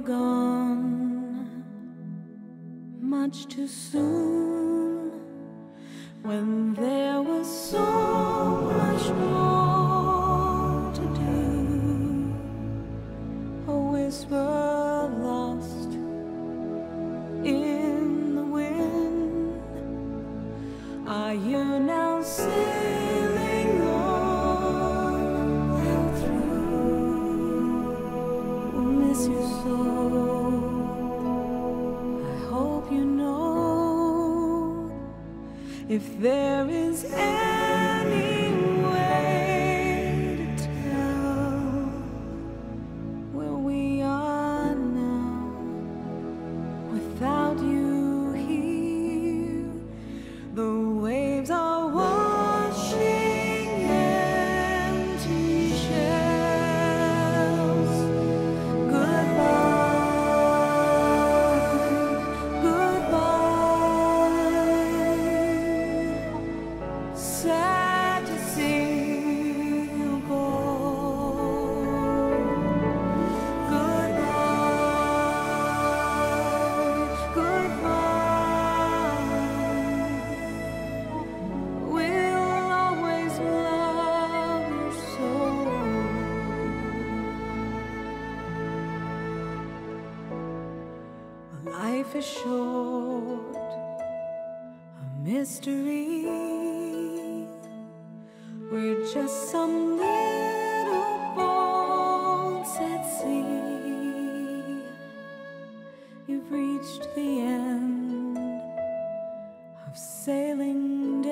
gone much too soon when there was so much more to do. A whisper lost in the wind. Are you now if there is any way to tell where we are now without Life is short, a mystery. We're just some little boats at sea. You've reached the end of sailing